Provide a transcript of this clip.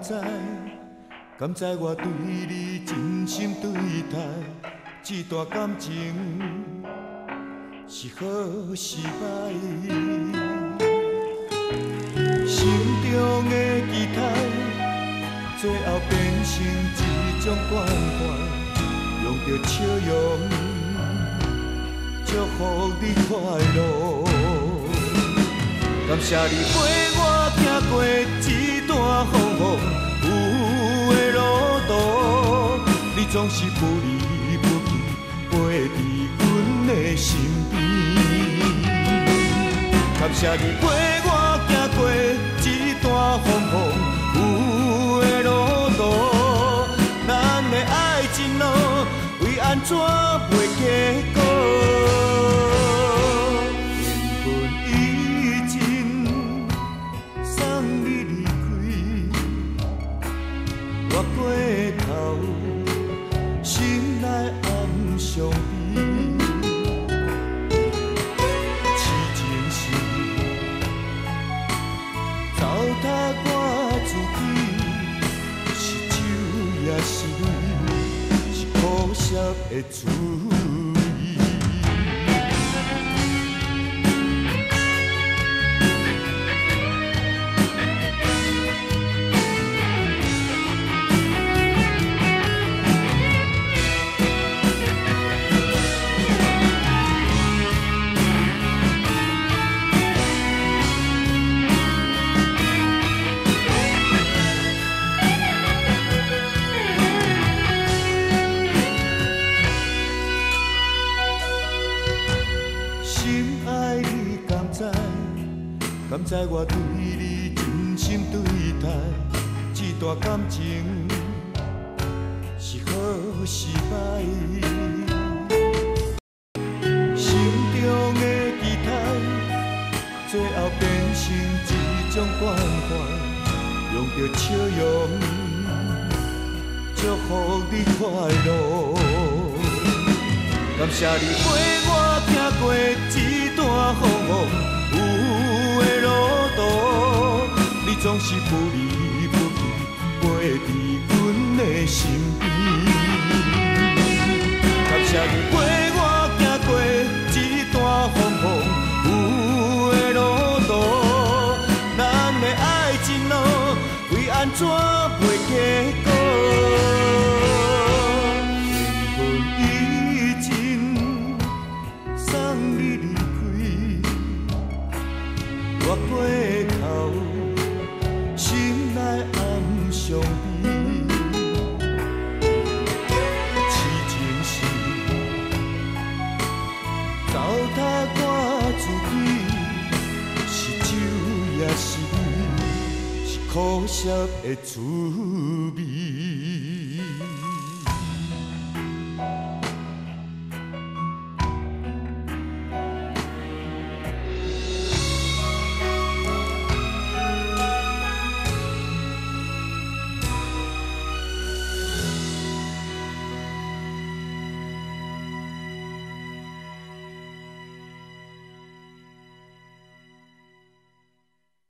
知，敢知我对你真心对待，这段感情是好是歹？心中的期待，最后变成一种关怀，用着笑容祝福你快乐。感谢你陪我走过一段风风雨雨的路途，你总是不离不弃，陪在阮的身边。感谢你陪我走过一段风风雨雨的路途，咱的爱情路为安怎袂结果？的滋心爱你甘知，甘知我对你真心对待，这段感情是好是歹？心中的期待，最后变成一种关怀，用着笑容祝福你快乐。感谢你陪我走过是不离不弃，陪在阮的身边。感谢你陪我行过一段风风雨的路途，咱的爱情路为安怎苦涩的滋味。